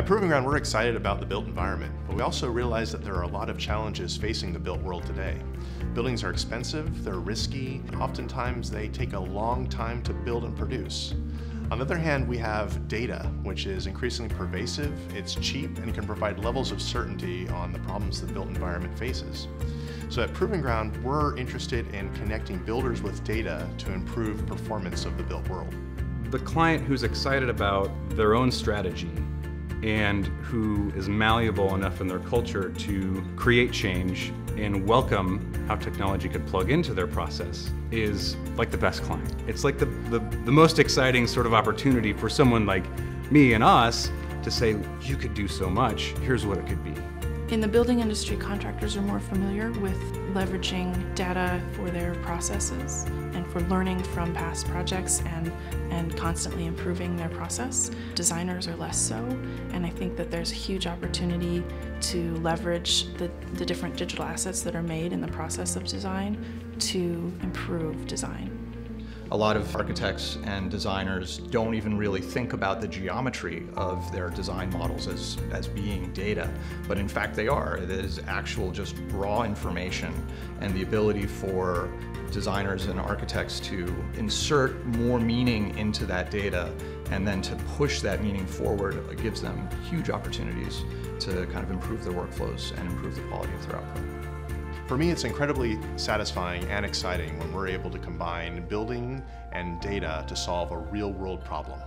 At Proving Ground, we're excited about the built environment, but we also realize that there are a lot of challenges facing the built world today. Buildings are expensive, they're risky, oftentimes they take a long time to build and produce. On the other hand, we have data, which is increasingly pervasive, it's cheap, and can provide levels of certainty on the problems the built environment faces. So at Proving Ground, we're interested in connecting builders with data to improve performance of the built world. The client who's excited about their own strategy and who is malleable enough in their culture to create change and welcome how technology could plug into their process is like the best client. It's like the, the, the, most exciting sort of opportunity for someone like me and us to say, you could do so much, here's what it could be. In the building industry, contractors are more familiar with leveraging data for their processes and for learning from past projects and, and constantly improving their process. Designers are less so, and I think that there's a huge opportunity to leverage the, the different digital assets that are made in the process of design to improve design. A lot of architects and designers don't even really think about the geometry of their design models as, as being data, but in fact they are. It is actual just raw information and the ability for designers and architects to insert more meaning into that data and then to push that meaning forward gives them huge opportunities to kind of improve their workflows and improve the quality of their output. For me, it's incredibly satisfying and exciting when we're able to combine building and data to solve a real world problem.